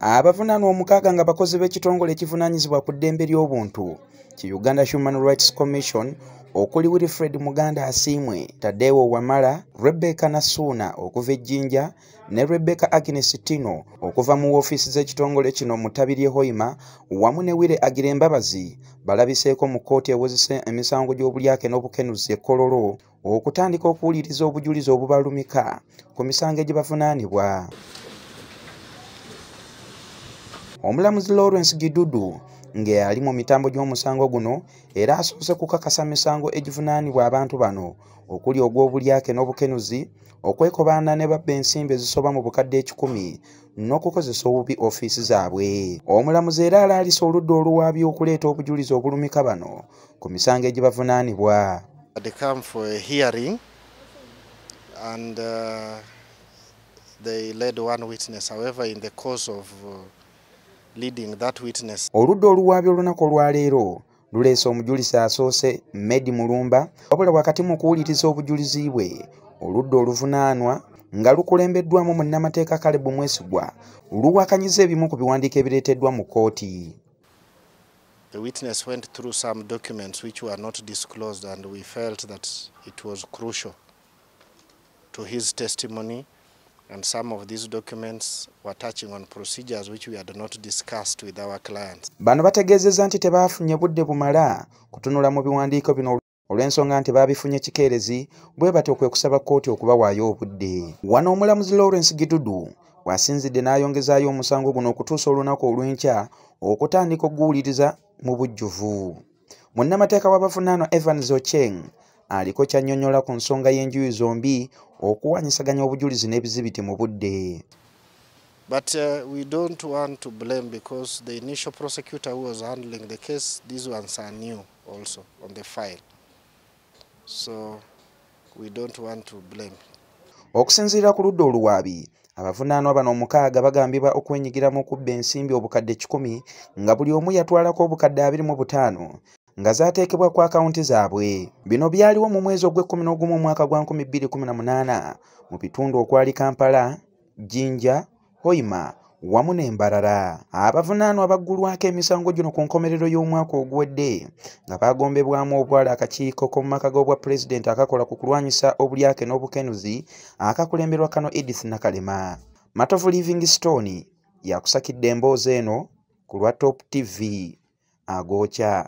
abavunaanwa omukaaga nga bakozi b'ekitongole ekivunaanyizibwa ku ddembe ly'obuntu ki uganda human rights commission okuli wilfred muganda asiimwe taddeewo wamala rebecca nasuuna okuva ejjinja ne rebecca agnes tino okuva mu woofiisi z'ekitongole kino mu ttabi ly'e hoima wamu ne wire agira embabazi balabiseeko mu kkooti ewozesa emisango gy'obulyake n'obukenuzi ekkololo okutandika okuwuliriza obujulizi obubalumika ku misango egibavunaanibwa omulamuzi lawrence gidudu ng'eyali mu mitambo gy'omusango guno era asoose kukakasa misango egivunaanibwa abantu bano okuli ogw'obulyake n'obukenuzi okwekobaana ne babba ensimbi ezisoba mu bukadde ekikumi n'okukozesa obubi ofiisi zaabwe. Omulamuzi era alaalisa oludda oluwaabya okuleeta obujulizi obulumika bano ku misango egibavunaanibwa. And uh, they led one witness. However in the course of uh, oludda oluwaabi olunaku olwaleero luleese omujulizi asoose medi mulumba wabula wakati mu kuwuliriza obujulizi bwe oludda oluvunaanwa nga lukulembeddwamu munnamateeka kalebu mwesigwa luwakanyiza ebimu ku biwandiiko ebireeteddwa mu kkooti. The witness went through some documents which were not disclosed and we felt that it was crucial to his testimony and some of these documents were touching on procedures which we had not discussed with our clients. Bano bategeezezza nti tebaafunye budde bumala kutunula mu biwandiiko bino olw'ensonga nti baabifunye kikeerezi bwe batyo kwe kusaba kkooti okubawaayo obudde. Wano omulamuzi Lawrence Gidudu wasinzidde n'ayongezaayo omusango guno okutuusa olunaku olw'enkya okutandika okuguwuliriza mu bujjuvu. Munnamateeka w'abavunaanwa Evans Ocheng aliko kyannyonnyola ku nsonga y'enjuyi zombi okuwanyisaganya obujulizi n'ebizibiti mu budde But uh, we don't want to blame because the initial prosecutor who was handling the case, these ones are new also on the file. So we don't want to blame. okusinziira ku ludda oluwaabi abavunaanwa bano omukaaga bagambibwa okwenyigira mu kubba ensimbi obukadde kikumi nga buli omu yatwalako obukadde abiri mu butaano nga zaateekebwa ku akawunti zaabwe. Bino byaliwo mu mwezi ogw'ekkumi n'ogumu omwaka gwa 2018 mu bitundu okwali kampala jinja hoima wamu n'embalala abavunaanwa baggulwako emisango gino ku nkomerero y'omwaka oguwedde nga bagombebwamu obwala akakiiko k'omu maka g'obwa pulezidenti akakola ku kulwanyisa obulyake n'obukenuzi akakulemberwa kano edith nakalema. Matovu living stone yakusakidde emboozi eno ku lwa top tv agookya